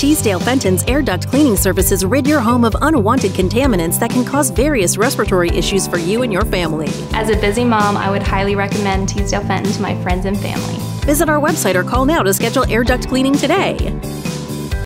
Teasdale Fenton's air duct cleaning services rid your home of unwanted contaminants that can cause various respiratory issues for you and your family. As a busy mom, I would highly recommend Teasdale Fenton to my friends and family. Visit our website or call now to schedule air duct cleaning today.